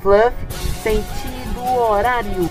Fluff, sentido horário.